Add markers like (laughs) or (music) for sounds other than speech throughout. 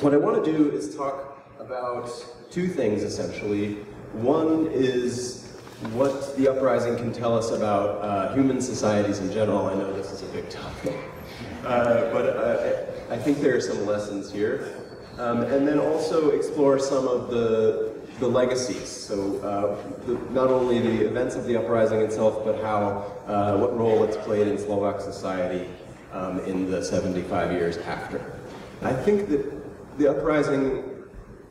what I want to do is talk about two things essentially. One is what the uprising can tell us about uh, human societies in general. I know this is a big topic, uh, but uh, I think there are some lessons here. Um, and then also explore some of the, the legacies. So uh, the, not only the events of the uprising itself, but how, uh, what role it's played in Slovak society um, in the 75 years after. I think that the uprising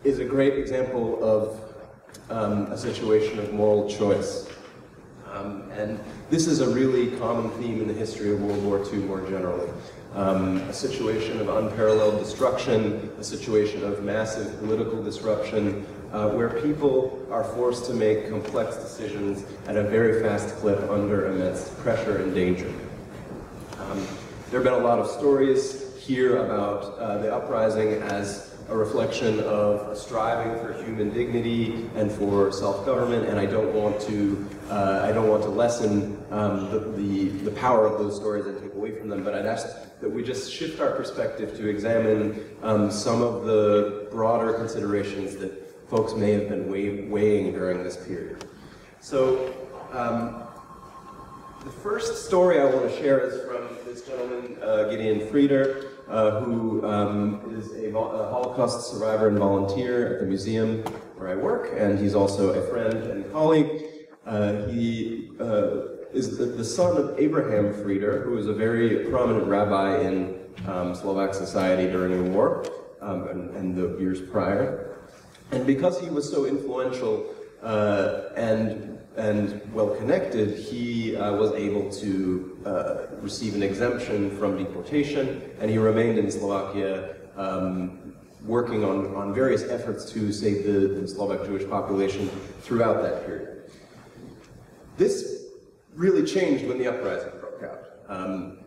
is a great example of um, a situation of moral choice. Um, and this is a really common theme in the history of World War II more generally. Um, a situation of unparalleled destruction, a situation of massive political disruption, uh, where people are forced to make complex decisions at a very fast clip under immense pressure and danger. Um, there have been a lot of stories here about uh, the uprising as a reflection of striving for human dignity and for self-government, and I don't want to uh, I don't want to lessen um, the, the, the power of those stories and take away from them. But I'd ask that we just shift our perspective to examine um, some of the broader considerations that folks may have been weigh, weighing during this period. So. Um, the first story I want to share is from this gentleman, uh, Gideon Frieder, uh, who um, is a, a, Holocaust survivor and volunteer at the museum where I work, and he's also a friend and colleague. Uh, he uh, is the, the, son of Abraham Frieder, who was a very prominent rabbi in um, Slovak society during the war um, and, and, the years prior. And because he was so influential uh, and and well connected, he uh, was able to uh, receive an exemption from deportation, and he remained in Slovakia um, working on, on various efforts to save the, the, Slovak Jewish population throughout that period. This really changed when the uprising broke out. Um,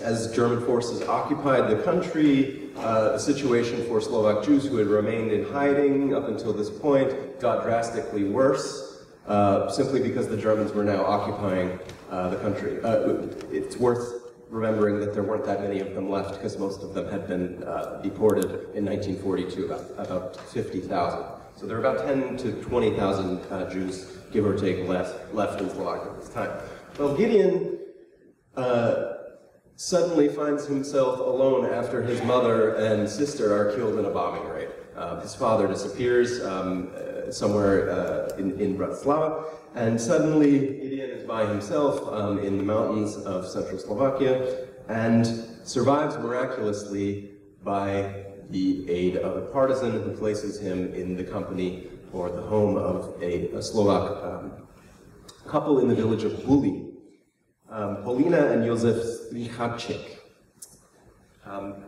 as German forces occupied the country, uh, the situation for Slovak Jews who had remained in hiding up until this point got drastically worse. Uh, simply because the Germans were now occupying uh, the country. Uh, it's worth remembering that there weren't that many of them left because most of them had been uh, deported in 1942, about, about 50,000. So there are about 10 to 20,000 uh, Jews, give or take, left, left in Slovakia at this time. Well, Gideon suddenly finds himself alone after his mother and sister are killed in a bombing raid. Uh, his father disappears um, somewhere uh, in, in Bratislava, and suddenly Gideon is by himself um, in the mountains of central Slovakia and survives miraculously by the aid of a partisan who places him in the company or the home of a, a Slovak um, couple in the village of Buli, um, Polina and Josef Strycharczyk. Um,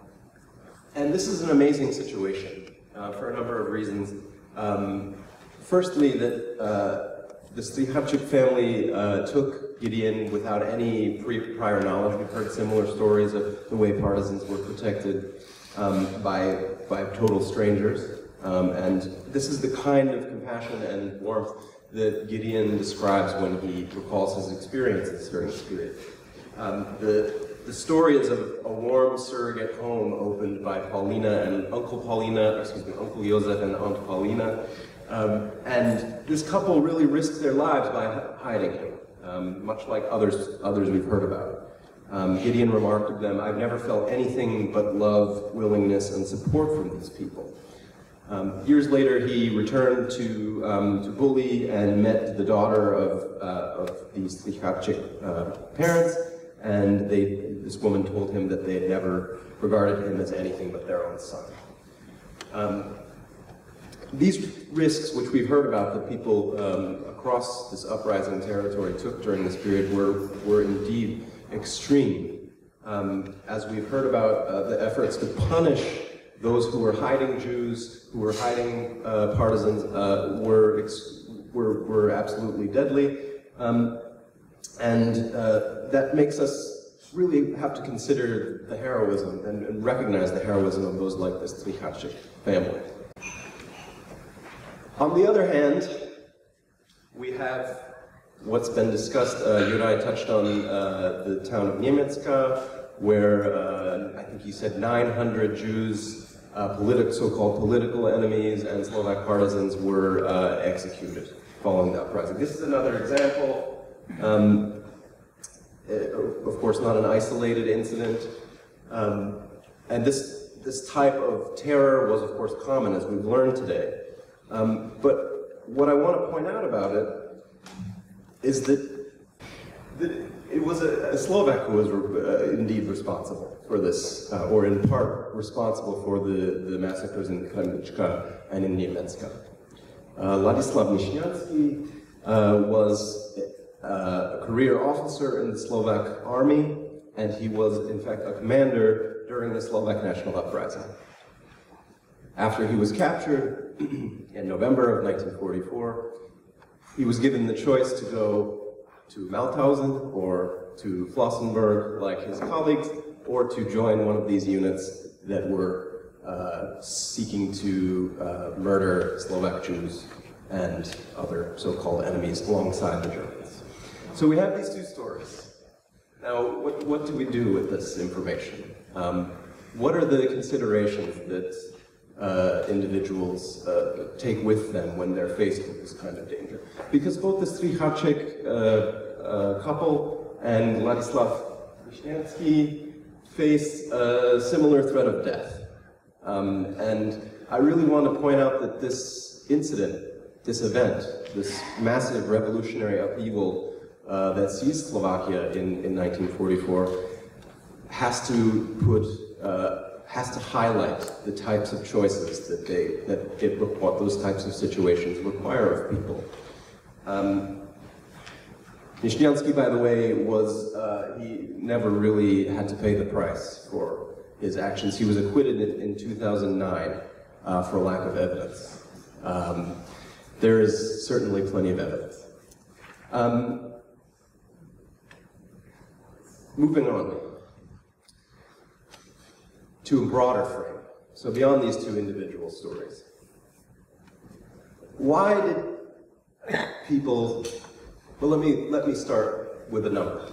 and this is an amazing situation uh, for a number of reasons. Um, firstly, that uh, the Strycharczyk family uh, took Gideon without any pre prior knowledge. We've heard similar stories of the way partisans were protected um, by, by total strangers. Um, and this is the kind of compassion and warmth that Gideon describes when he recalls his experiences during this period. Um, the, the story is of a warm surrogate home opened by Paulina and Uncle Paulina, excuse me, Uncle Josef and Aunt Paulina. Um, and this couple really risked their lives by hiding him, um, much like others, others we've heard about. Um, Gideon remarked of them, I've never felt anything but love, willingness, and support from these people. Um, years later, he returned to, um, to Buli and met the daughter of, uh, of these Strycharczyk uh, parents, and they, this woman told him that they had never regarded him as anything but their own son. Um, these risks, which we've heard about that people um, across this uprising territory took during this period, were, were indeed extreme. Um, as we've heard about uh, the efforts to punish those who were hiding Jews, who were hiding uh, partisans, uh, were, were, were absolutely deadly. Um, and uh, that makes us really have to consider the heroism and, and recognize the heroism of those like this Strycharczyk family. On the other hand, we have what's been discussed, uh, you and I touched on uh, the town of Nemecká, where uh, I think you said 900 Jews uh, politi so-called political enemies and Slovak partisans were uh, executed following the uprising. This is another example. Um, eh, of course, not an isolated incident. Um, and this, this type of terror was, of course, common, as we've learned today. Um, but what I want to point out about it is that, that it was a, a Slovak who was uh, indeed responsible for this, uh, or in part responsible for the, the massacres in Kremnička and in Nemecká. Uh, Ladislav Nižňanský uh, was uh, a career officer in the Slovak army, and he was, in fact, a commander during the Slovak national uprising. After he was captured (clears throat) in November of 1944, he was given the choice to go to Mauthausen or to Flossenburg like his colleagues, or to join one of these units that were uh, seeking to uh, murder Slovak Jews and other so-called enemies alongside the Germans. So we have these two stories. Now, what, what do we do with this information? Um, what are the considerations that uh, individuals uh, take with them when they're faced with this kind of danger? Because both the Strihaček uh, uh, couple and Ladislav Nižňanský face a similar threat of death. Um, and I really want to point out that this incident, this event, this massive revolutionary upheaval uh, that seized Slovakia in, in 1944 has to put, uh, has to highlight the types of choices that they, that it what those types of situations require of people. Um, by the way, was, uh, he never really had to pay the price for his actions. He was acquitted in, in 2009 uh, for lack of evidence. Um, there is certainly plenty of evidence. Um, moving on to a broader frame. So beyond these two individual stories. Why did people well, let me, let me start with a number.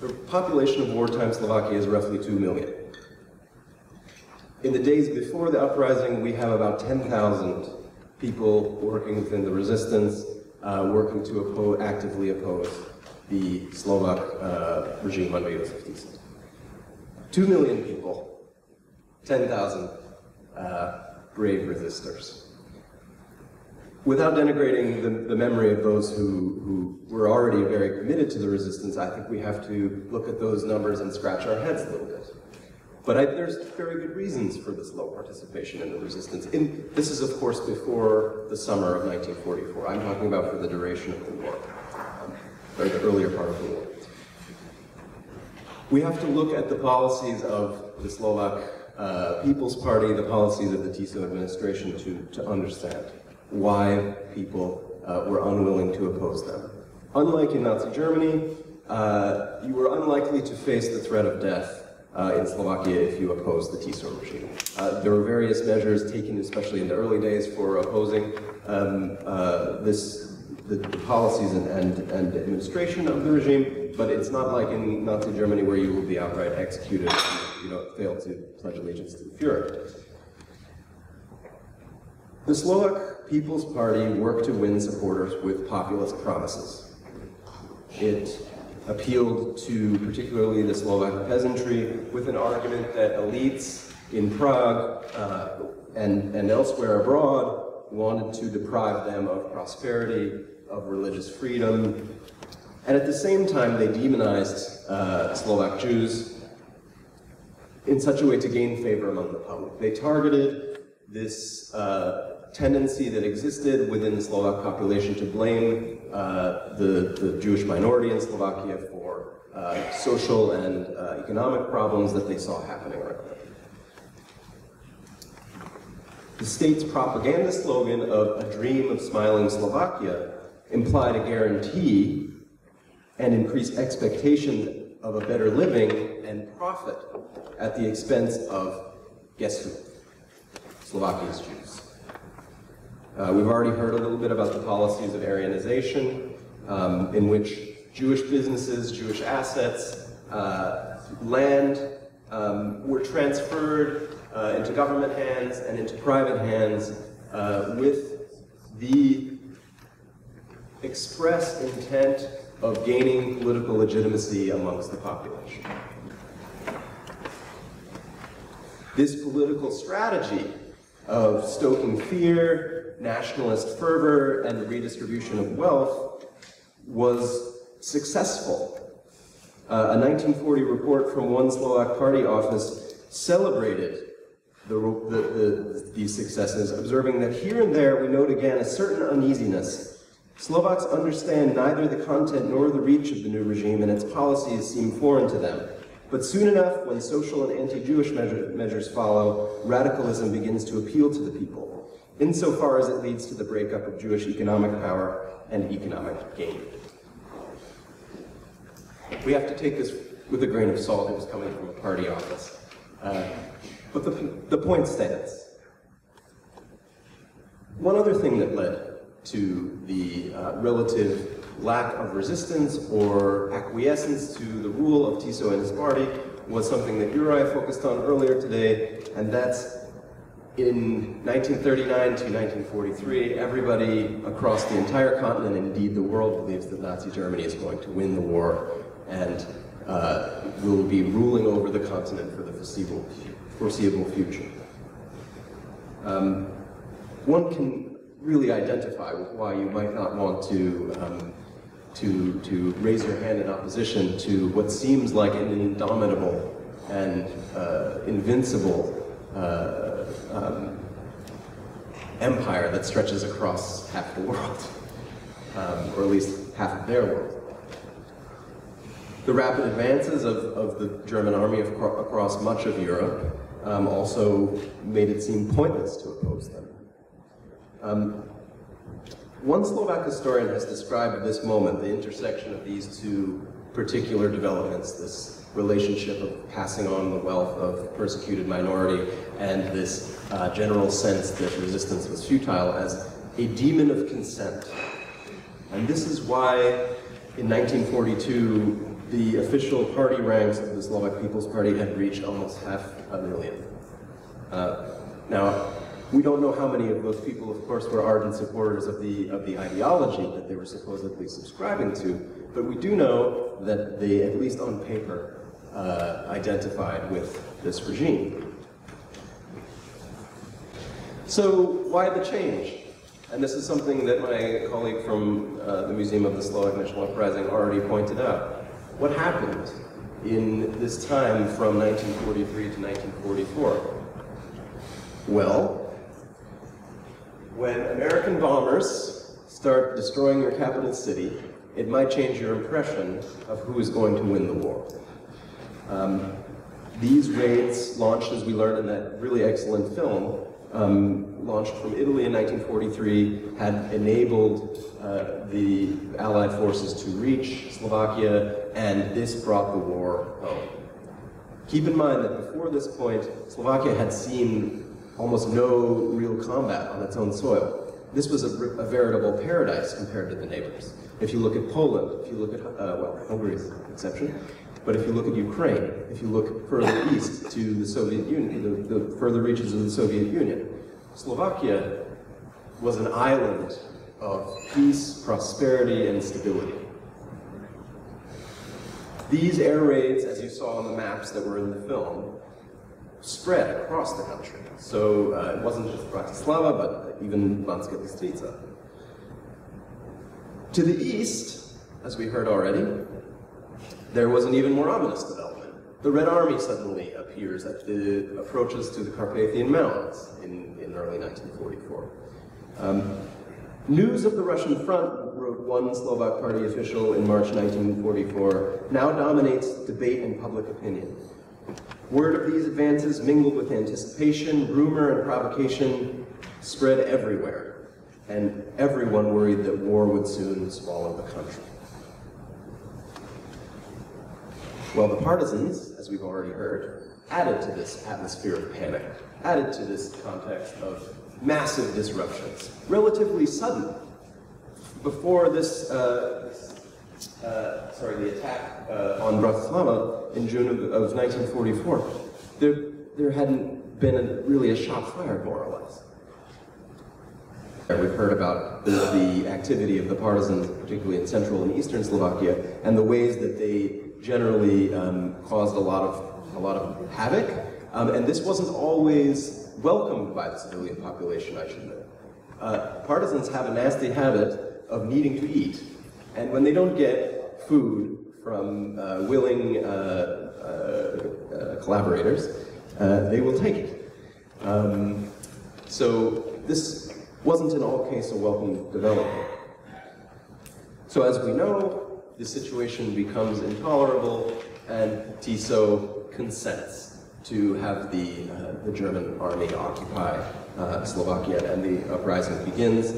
The population of wartime Slovakia is roughly 2 million. In the days before the uprising, we have about 10,000 people working within the resistance, uh, working to oppo actively oppose the Slovak uh, regime under Josef Tiso. 2 million people, 10,000 uh, brave resistors without denigrating the, the memory of those who, who were already very committed to the resistance, I think we have to look at those numbers and scratch our heads a little bit. But I, there's very good reasons for this low participation in the resistance. In, this is, of course, before the summer of 1944. I'm talking about for the duration of the war, or the earlier part of the war. We have to look at the policies of the Slovak uh, People's Party, the policies of the Tiso administration to, to understand why people uh, were unwilling to oppose them. Unlike in Nazi Germany, uh, you were unlikely to face the threat of death uh, in Slovakia if you opposed the Tiso regime. Uh, there were various measures taken, especially in the early days, for opposing um, uh, this, the, the policies and, and, and, administration of the regime, but it's not like in Nazi Germany where you will be outright executed if you don't fail to pledge allegiance to the Fuhrer. The Slovak People's Party worked to win supporters with populist promises. It appealed to particularly the Slovak peasantry with an argument that elites in Prague uh, and, and elsewhere abroad wanted to deprive them of prosperity, of religious freedom, and at the same time they demonized uh, Slovak Jews in such a way to gain favor among the public. They targeted this uh, tendency that existed within the Slovak population to blame uh, the, the Jewish minority in Slovakia for uh, social and uh, economic problems that they saw happening around them. The state's propaganda slogan of a dream of smiling Slovakia implied a guarantee and increased expectation of a better living and profit at the expense of, guess who? Slovakia's Jews. Uh, we've already heard a little bit about the policies of Aryanization, um, in which Jewish businesses, Jewish assets, uh, land um, were transferred uh, into government hands and into private hands uh, with the express intent of gaining political legitimacy amongst the population. This political strategy of stoking fear, nationalist fervor, and the redistribution of wealth was successful. Uh, a 1940 report from one Slovak party office celebrated the, the, the, these successes, observing that here and there we note again a certain uneasiness. Slovaks understand neither the content nor the reach of the new regime, and its policies seem foreign to them. But soon enough, when social and anti-Jewish measure, measures follow, radicalism begins to appeal to the people, insofar as it leads to the breakup of Jewish economic power and economic gain. We have to take this with a grain of salt. It was coming from a party office. Uh, but the, the point stands. One other thing that led to the uh, relative lack of resistance or acquiescence to the rule of Tiso and his party was something that Uri focused on earlier today, and that's in 1939 to 1943, everybody across the entire continent, indeed the world, believes that Nazi Germany is going to win the war and uh, will be ruling over the continent for the foreseeable, foreseeable future. Um, one can really identify with why you might not want to, um, to, to raise your hand in opposition to what seems like an indomitable and uh, invincible uh, um, empire that stretches across half the world, (laughs) um, or at least half of their world. The rapid advances of, of the German army across much of Europe um, also made it seem pointless to oppose them. Um, one Slovak historian has described this moment, the intersection of these two particular developments, this relationship of passing on the wealth of persecuted minority and this uh, general sense that resistance was futile as a demon of consent. And this is why in 1942 the official party ranks of the Slovak People's Party had reached almost half a million. Uh, now, we don't know how many of those people, of course, were ardent supporters of the, of the ideology that they were supposedly subscribing to, but we do know that they, at least on paper, uh, identified with this regime. So why the change? And this is something that my colleague from uh, the Museum of the Slovak National Uprising already pointed out what happened in this time from 1943 to 1944? Well, when American bombers start destroying your capital city, it might change your impression of who is going to win the war. Um, these raids launched, as we learned in that really excellent film, um, launched from Italy in 1943, had enabled uh, the Allied forces to reach Slovakia, and this brought the war home. Keep in mind that before this point, Slovakia had seen almost no real combat on its own soil. This was a, a veritable paradise compared to the neighbors. If you look at Poland, if you look at, uh, well, Hungary's an exception, but if you look at Ukraine, if you look further east to the Soviet Union, the, the further reaches of the Soviet Union, Slovakia was an island of peace, prosperity, and stability. These air raids, as you saw on the maps that were in the film, spread across the country. So uh, it wasn't just Bratislava, but even Banska Bystrica. To the east, as we heard already, there was an even more ominous development. The Red Army suddenly appears at the approaches to the Carpathian Mountains in, in early 1944. Um, news of the Russian front, wrote one Slovak party official in March 1944, now dominates debate and public opinion. Word of these advances mingled with anticipation, rumor, and provocation spread everywhere, and everyone worried that war would soon swallow the country. Well, the partisans, as we've already heard, added to this atmosphere of panic, added to this context of massive disruptions, relatively sudden. Before this, uh, uh, sorry, the attack uh, on Bratislava in June of, of 1944, there, there hadn't been a, really a shot fired, more or less. We've heard about the, activity of the partisans, particularly in central and eastern Slovakia, and the ways that they generally um, caused a lot of a lot of havoc. Um, and this wasn't always welcomed by the civilian population, I should know. Uh, partisans have a nasty habit of needing to eat, and when they don't get food from uh, willing uh, uh, uh collaborators, uh, they will take it. Um, so this wasn't in all cases a welcome development. So as we know, the situation becomes intolerable and Tiso consents to have the, uh, the German army occupy uh, Slovakia and the uprising begins.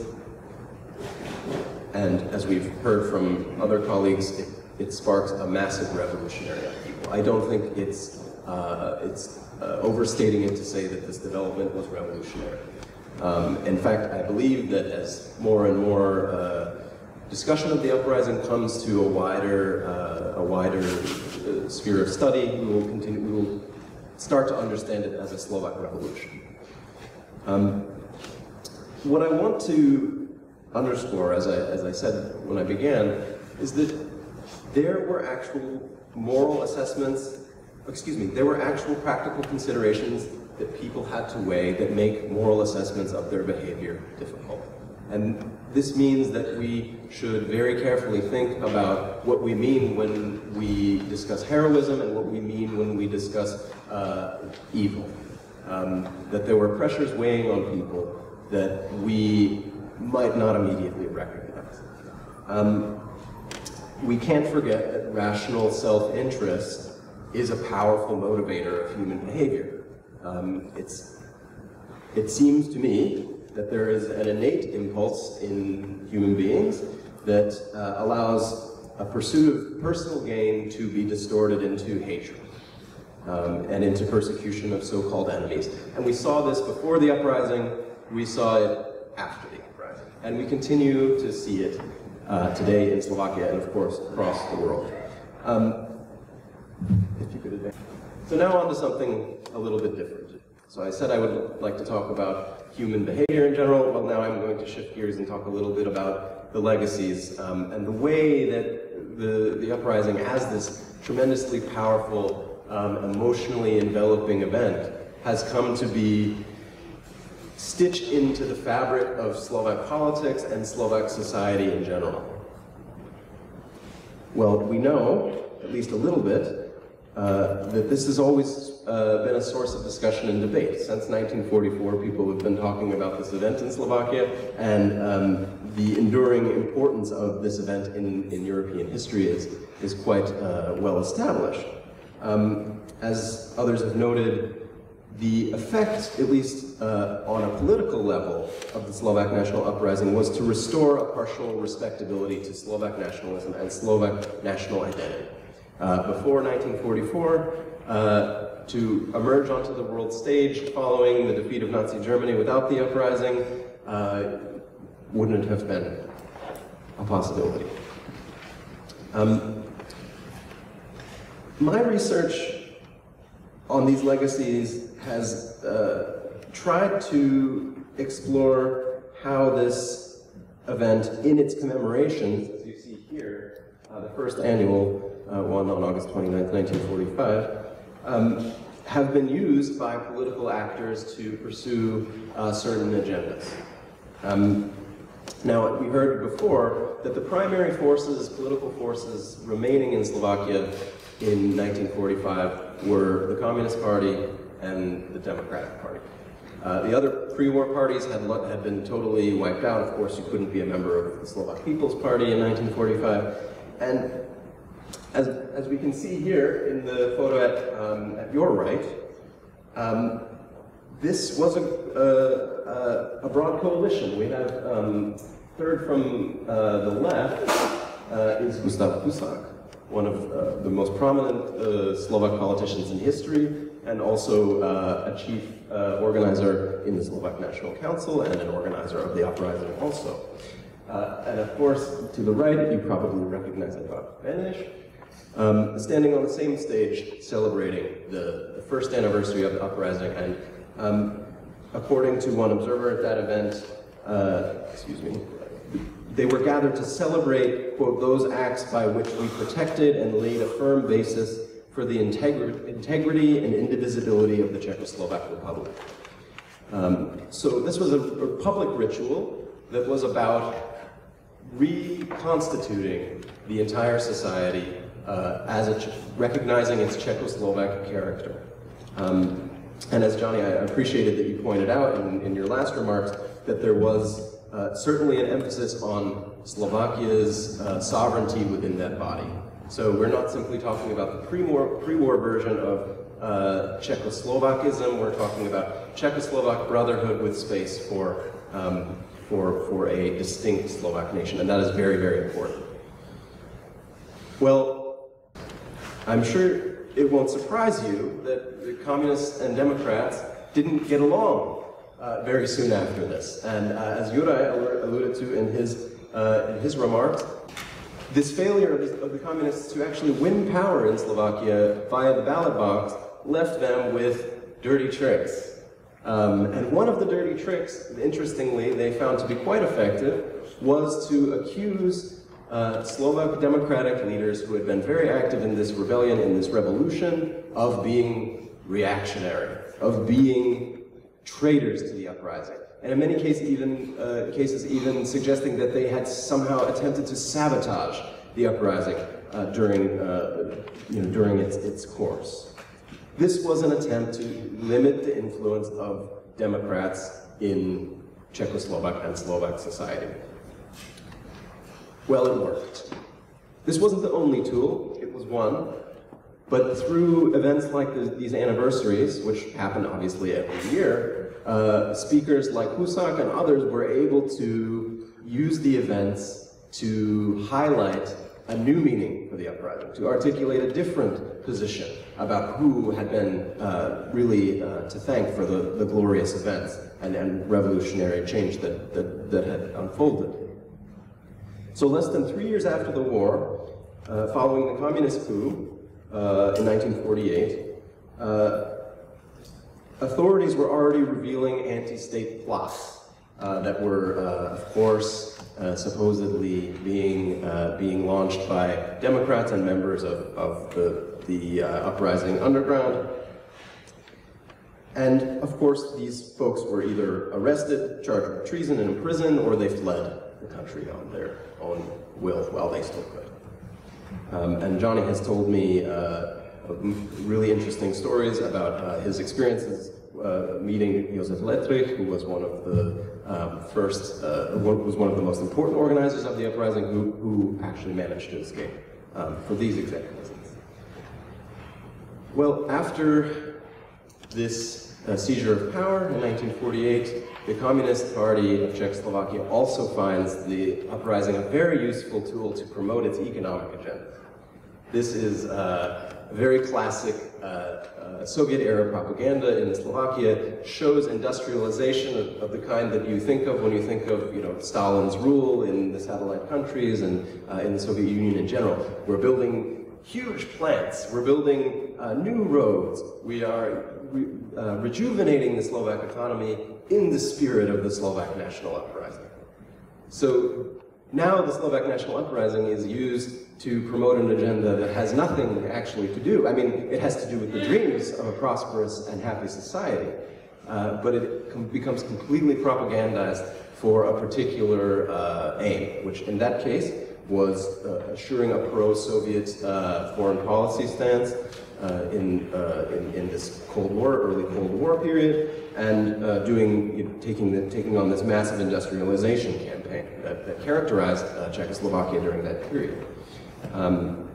And as we've heard from other colleagues, it, it sparks a massive revolutionary upheaval. I don't think it's, uh, it's uh, overstating it to say that this development was revolutionary. Um, in fact, I believe that as more and more uh, discussion of the uprising comes to a wider, uh, a wider uh, sphere of study, we will continue, we will start to understand it as a Slovak revolution. Um, what I want to underscore, as I, as I said when I began, is that there were actual moral assessments, excuse me, there were actual practical considerations that people had to weigh that make moral assessments of their behavior difficult. And this means that we should very carefully think about what we mean when we discuss heroism and what we mean when we discuss uh, evil. Um, that there were pressures weighing on people that we might not immediately recognize. Um, we can't forget that rational self-interest is a powerful motivator of human behavior. Um, it's, it seems to me that there is an innate impulse in human beings that uh, allows a pursuit of personal gain to be distorted into hatred um, and into persecution of so-called enemies. And we saw this before the uprising, we saw it after the uprising, and we continue to see it uh, today in Slovakia and of course across the world. Um, if you could advance. So now on to something a little bit different. So I said I would like to talk about human behavior in general. Well, now I'm going to shift gears and talk a little bit about the legacies um, and the way that the, the uprising as this tremendously powerful, um, emotionally enveloping event has come to be stitched into the fabric of Slovak politics and Slovak society in general. Well, we know, at least a little bit, uh, that this has always uh, been a source of discussion and debate. Since 1944, people have been talking about this event in Slovakia, and um, the enduring importance of this event in, in European history is, is quite uh, well established. Um, as others have noted, the effect, at least uh, on a political level, of the Slovak national uprising was to restore a partial respectability to Slovak nationalism and Slovak national identity. Uh, before 1944, uh, to emerge onto the world stage following the defeat of Nazi Germany without the uprising uh, wouldn't have been a possibility. Um, my research on these legacies has uh, tried to explore how this event, in its commemorations, as you see here, uh, the first annual uh, one on August 29, 1945, um, have been used by political actors to pursue uh, certain agendas. Um, now, we heard before that the primary forces, political forces remaining in Slovakia in 1945 were the Communist Party and the Democratic Party. Uh, the other pre-war parties had, had been totally wiped out. Of course, you couldn't be a member of the Slovak People's Party in 1945. And as, as we can see here in the photo at, um, at your right, um, this was a, a, a, broad coalition. We have um, third from uh, the left uh, is Gustav Husak, one of uh, the most prominent uh, Slovak politicians in history, and also uh, a chief uh, organizer in the Slovak National Council and an organizer of the uprising also. and of course, to the right, you probably recognize Edvard Beneš, um, standing on the same stage celebrating the, the, first anniversary of the uprising and Um, according to one observer at that event, uh, excuse me, they were gathered to celebrate, quote, those acts by which we protected and laid a firm basis for the integri integrity and indivisibility of the Czechoslovak Republic. Um, so this was a, a public ritual that was about reconstituting the entire society uh, as a, recognizing its Czechoslovak character. Um, and as Johnny, I appreciated that you pointed out in, in your last remarks that there was uh, certainly an emphasis on Slovakia's uh, sovereignty within that body. So we're not simply talking about the pre-war pre version of uh, Czechoslovakism, we're talking about Czechoslovak brotherhood with space for, um, for, for a distinct Slovak nation, and that is very, very important. Well, I'm sure it won't surprise you that the communists and Democrats didn't get along uh, very soon after this. And uh, as Juraj alluded to in his, uh, in his remarks, this failure of the, of the, communists to actually win power in Slovakia via the ballot box left them with dirty tricks. Um, and one of the dirty tricks, interestingly, they found to be quite effective, was to accuse uh, Slovak democratic leaders who had been very active in this rebellion, in this revolution, of being reactionary, of being traitors to the uprising. And in many cases, even, uh, cases, even suggesting that they had somehow attempted to sabotage the uprising uh, during, uh, you know, during its, its course. This was an attempt to limit the influence of Democrats in Czechoslovak and Slovak society. Well, it worked. This wasn't the only tool, it was one, but through events like the, these anniversaries, which happen obviously every year, uh, speakers like Husak and others were able to use the events to highlight a new meaning for the uprising, to articulate a different position about who had been uh, really uh, to thank for the, the glorious events and, and revolutionary change that, that, that had unfolded. So less than three years after the war, uh, following the communist coup uh, in 1948, uh, authorities were already revealing anti-state plots uh, that were, uh, of course, uh, supposedly being being launched by Democrats and members of, of the, the uprising underground. And of course, these folks were either arrested, charged with treason and imprisoned, or they fled the country on their own will while they still could. Um, and Johnny has told me uh, really interesting stories about uh, his experiences uh, meeting Josef Lettrich, who was one of the um, first, uh, was one of the most important organizers of the uprising, who, who actually managed to escape um, for these exact reasons. Well, after this uh, seizure of power in 1948, the Communist Party of Czechoslovakia also finds the uprising a very useful tool to promote its economic agenda. This is uh, very classic uh, uh, Soviet-era propaganda in Slovakia, shows industrialization of, of, the kind that you think of when you think of you know, Stalin's rule in the satellite countries and uh, in the Soviet Union in general. We're building huge plants, we're building uh, new roads, we are re uh, rejuvenating the Slovak economy in the spirit of the Slovak national uprising. So now the Slovak national uprising is used to promote an agenda that has nothing actually to do. I mean, it has to do with the dreams of a prosperous and happy society, uh, but it com becomes completely propagandized for a particular uh, aim, which in that case was uh, assuring a pro-Soviet uh, foreign policy stance uh, in, uh, in, in, this Cold War, early Cold War period, and uh, doing, you know, taking, the, taking on this massive industrialization campaign that, that characterized uh, Czechoslovakia during that period. Um,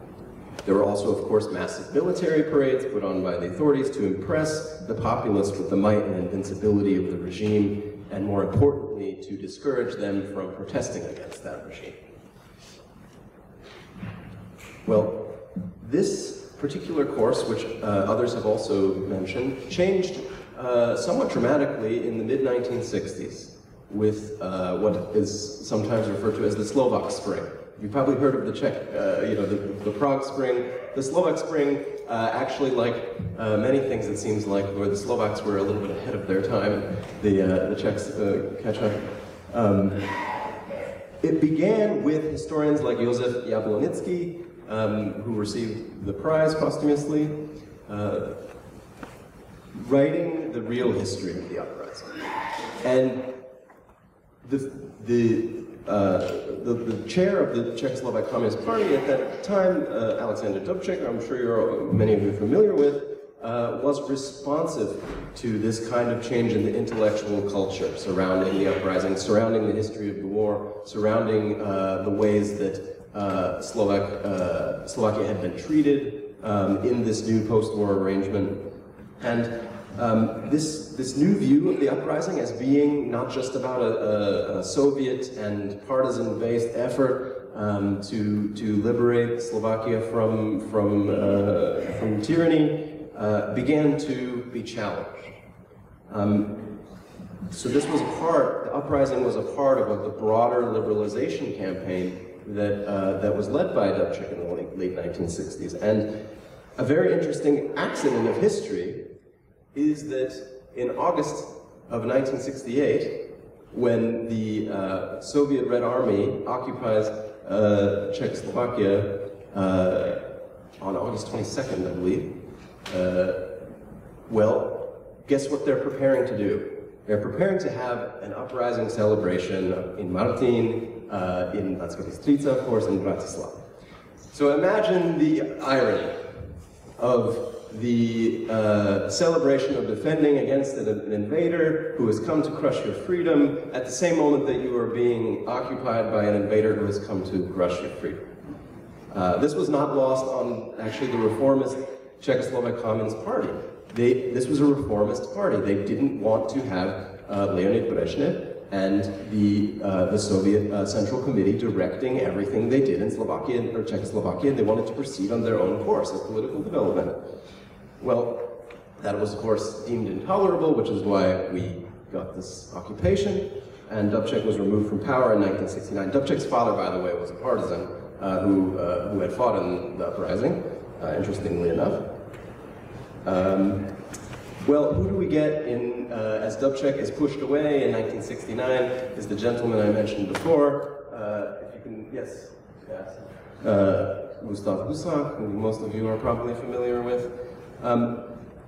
there were also, of course, massive military parades put on by the authorities to impress the populace with the might and invincibility of the regime, and more importantly, to discourage them from protesting against that regime. Well, this particular course, which uh, others have also mentioned, changed uh, somewhat dramatically in the mid-1960s with uh, what is sometimes referred to as the Slovak Spring. You've probably heard of the Czech, uh, you know, the, the Prague Spring. The Slovak Spring, uh, actually, like uh, many things, it seems like, where the Slovaks were a little bit ahead of their time, the, the Czechs catch up. Um, it began with historians like Josef Jablonický, um, who received the prize posthumously, uh, writing the real history of the uprising. And the, the uh, the, the, chair of the Czechoslovak Communist Party at that time, uh, Alexander Dubček, I'm sure you're, many of you are familiar with, uh, was responsive to this kind of change in the intellectual culture surrounding the uprising, surrounding the history of the war, surrounding uh, the ways that Slovak, uh, Slovakia had been treated um, in this new post-war arrangement. And um, this, this new view of the uprising as being not just about a, a, a Soviet and partisan-based effort um, to, to liberate Slovakia from, from, uh, from tyranny uh, began to be challenged. Um, so this was a part, the uprising was a part of a, the broader liberalization campaign that, uh, that was led by Dubček in the late, late 1960s. And a very interesting accident of history is that in August of 1968, when the uh, Soviet Red Army occupies uh, Czechoslovakia uh, on August 22nd, I believe, uh, well, guess what they're preparing to do? They're preparing to have an uprising celebration in Martin, uh, in Banská Bystrica, of course, in Bratislava. So imagine the irony of the uh, celebration of defending against an, invader who has come to crush your freedom at the same moment that you are being occupied by an invader who has come to crush your freedom. Uh, this was not lost on actually the reformist Czechoslovak Communist Party. They, this was a reformist party. They didn't want to have uh, Leonid Brezhnev and the, uh, the Soviet uh, Central Committee directing everything they did in Slovakia or Czechoslovakia. They wanted to proceed on their own course of political development. Well, that was of course deemed intolerable, which is why we got this occupation, and Dubček was removed from power in 1969. Dubček's father, by the way, was a partisan uh, who, uh, who had fought in the uprising, uh, interestingly enough. Um, well, who do we get in, uh, as Dubček is pushed away in 1969 is the gentleman I mentioned before. Uh, if you can, yes, yes. Uh, Gustav Husak, who most of you are probably familiar with. Um,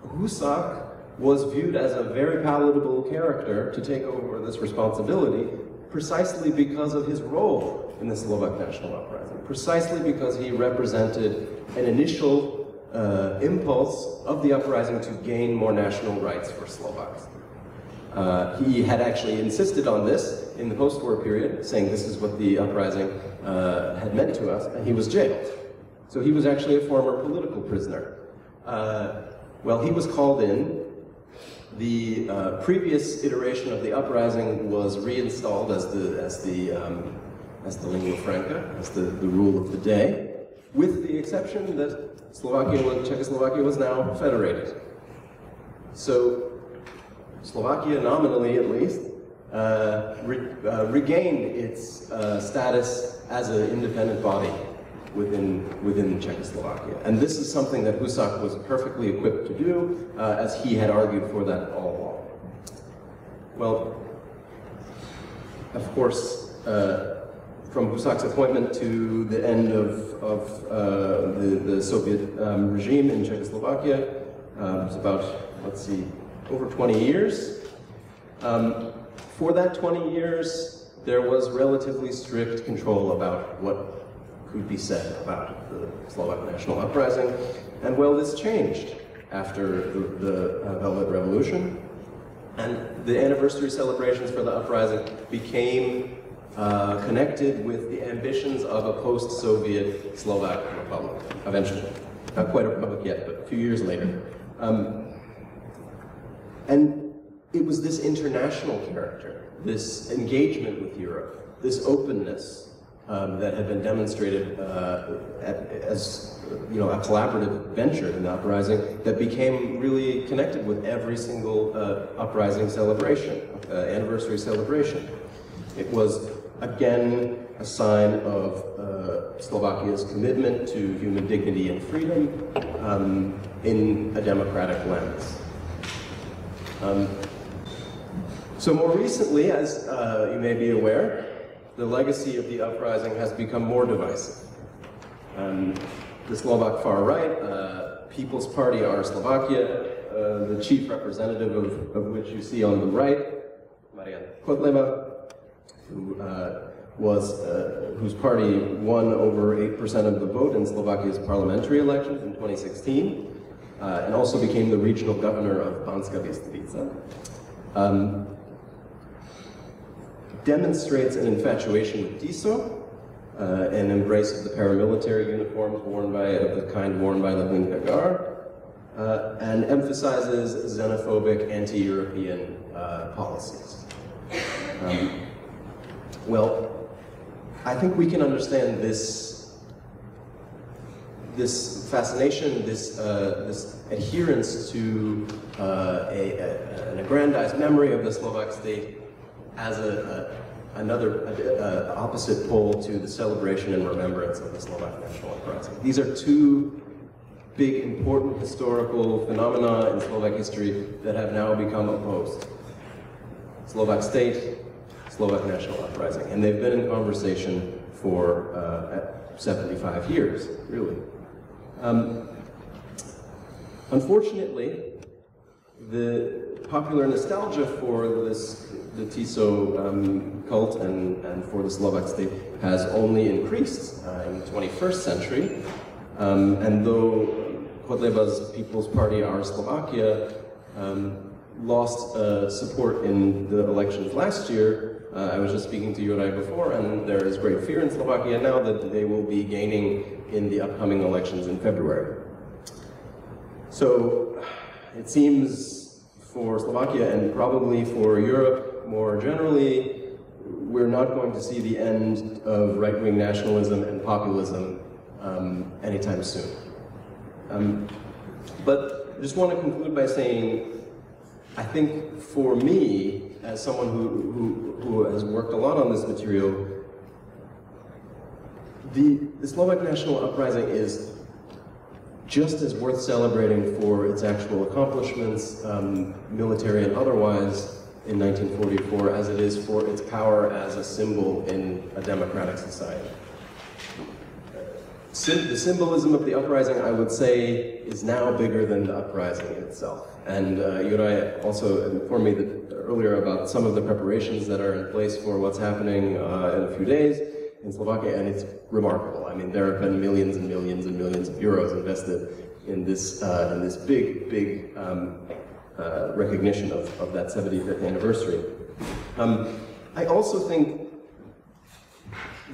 Husak was viewed as a very palatable character to take over this responsibility precisely because of his role in the Slovak national uprising, precisely because he represented an initial uh, impulse of the uprising to gain more national rights for Slovaks. Uh, he had actually insisted on this in the post-war period, saying this is what the uprising uh, had meant to us, and he was jailed. So he was actually a former political prisoner. Uh, well, he was called in. The uh, previous iteration of the uprising was reinstalled as the as the um, as the lingua franca, as the, the rule of the day, with the exception that Slovakia, Czechoslovakia was now federated. So Slovakia, nominally at least, uh, re, uh, regained its uh, status as an independent body within, within Czechoslovakia. And this is something that Husak was perfectly equipped to do, uh, as he had argued for that all along. Well, of course, uh, from Husak's appointment to the end of, of uh, the, the Soviet um, regime in Czechoslovakia, um, it's about, let's see, over 20 years. Um, for that 20 years, there was relatively strict control about what could be said about the Slovak national uprising. And well, this changed after the, the uh, Velvet Revolution. And the anniversary celebrations for the uprising became uh, connected with the ambitions of a post-Soviet Slovak republic, eventually. Not quite a republic yet, but a few years later. Um, and it was this international character, this engagement with Europe, this openness, um, that had been demonstrated uh, at, as you know a collaborative venture in the uprising that became really connected with every single uh, uprising celebration, uh, anniversary celebration. It was again a sign of uh, Slovakia's commitment to human dignity and freedom um, in a democratic lens. Um, so more recently, as uh, you may be aware, the legacy of the uprising has become more divisive. Um, the Slovak far right, uh, People's Party Our Slovakia, uh, the chief representative of, of, which you see on the right, Marian Kotleba, who uh, was, uh, whose party won over 8% of the vote in Slovakia's parliamentary elections in 2016, uh, and also became the regional governor of Banska Bystrica. Um, demonstrates an infatuation with Tiso, uh, an embrace of the paramilitary uniforms worn by, of the kind worn by the Hlinka Guard, uh, and emphasizes xenophobic, anti-European uh, policies. Um, well, I think we can understand this this fascination, this, uh, this adherence to uh, a, a, an aggrandized memory of the Slovak state as a, a another a, opposite pole to the celebration and remembrance of the Slovak national uprising. These are two big, important historical phenomena in Slovak history that have now become opposed. Slovak state, Slovak national uprising. And they've been in conversation for uh, 75 years, really. Um, unfortunately, the popular nostalgia for this, the Tiso um, cult and, and for the Slovak state has only increased uh, in the 21st century. Um, and though Kotleba's People's Party, Our Slovakia, um, lost uh, support in the elections last year. Uh, I was just speaking to Juraj before, and there is great fear in Slovakia now that they will be gaining in the upcoming elections in February. So it seems for Slovakia and probably for Europe more generally, we're not going to see the end of right-wing nationalism and populism um, anytime soon. Um, but I just want to conclude by saying, I think for me, as someone who, who, who has worked a lot on this material, the, the Slovak national uprising is just as worth celebrating for its actual accomplishments, um, military and otherwise, in 1944 as it is for its power as a symbol in a democratic society the symbolism of the uprising, I would say, is now bigger than the uprising itself. And uh, Juraj also informed me that earlier about some of the preparations that are in place for what's happening uh, in a few days in Slovakia, and it's remarkable. I mean, there have been millions and millions and millions of euros invested in this, uh, in this big, big um, uh, recognition of, of that 75th anniversary. Um, I also think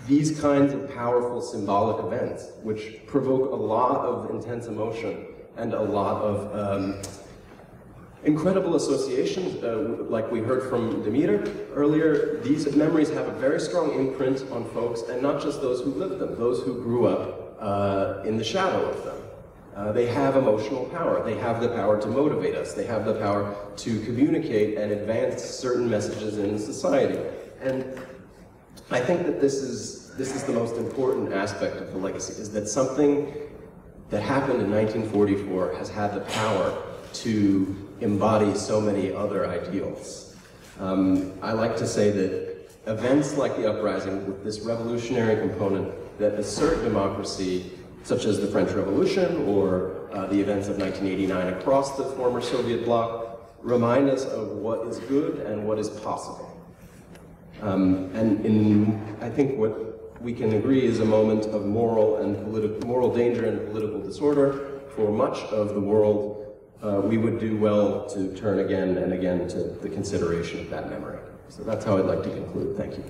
these kinds of powerful symbolic events, which provoke a lot of intense emotion and a lot of um, incredible associations, uh, like we heard from Demeter earlier, these memories have a very strong imprint on folks, and not just those who lived them, those who grew up uh, in the shadow of them. Uh, they have emotional power. They have the power to motivate us. They have the power to communicate and advance certain messages in society. And I think that this is, this is the most important aspect of the legacy, is that something that happened in 1944 has had the power to embody so many other ideals. Um, I like to say that events like the uprising with this revolutionary component that assert democracy, such as the French Revolution or uh, the events of 1989 across the former Soviet bloc, remind us of what is good and what is possible. Um, and in, I think what we can agree is a moment of moral and political, moral danger and political disorder for much of the world. Uh, we would do well to turn again and again to the consideration of that memory. So that's how I'd like to conclude. Thank you.